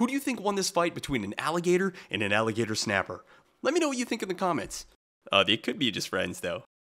Who do you think won this fight between an alligator and an alligator snapper? Let me know what you think in the comments. Uh, they could be just friends though.